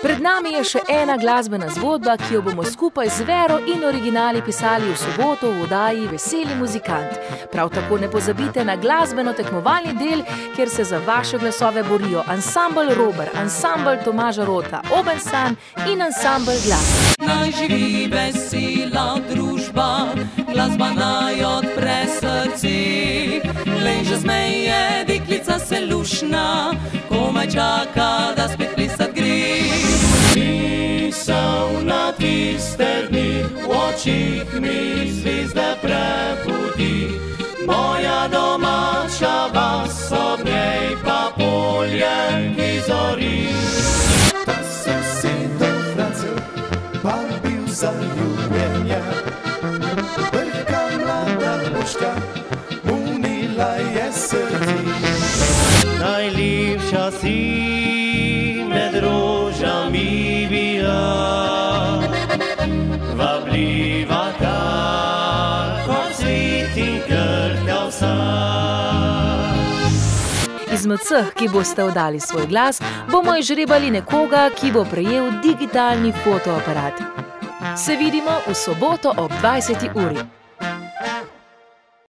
Pred nami je še ena glasbena zgodba, ki jo bomo skupaj z Vero in originali pisali v soboto v oddaji Veseli muzikant. Prav tako ne pozabite na glasbeno tekmovalni del, kjer se za vaše glasove borijo ansambl Rober, ansambl Tomaža Rota, Obensan in ansambl Glas. Naj živi vesela družba, glasba naj odpre srce. Leže zmeje, deklica se lušna, komaj čaka, da spet tiste dni, v očih mi zvezde prebudi. Moja domača vas, ob njej pa polje, ki zori. Ta sosedov Francev pa bil zaljubljen je. Brhka mlada puška, unila je srdi. Najlepša si kar, kot cvet in krhka vsa. Izmed vseh, ki boste oddali svoj glas, bomo izžrebali nekoga, ki bo prejel digitalni fotoaparat. Se vidimo v soboto ob 20. uri.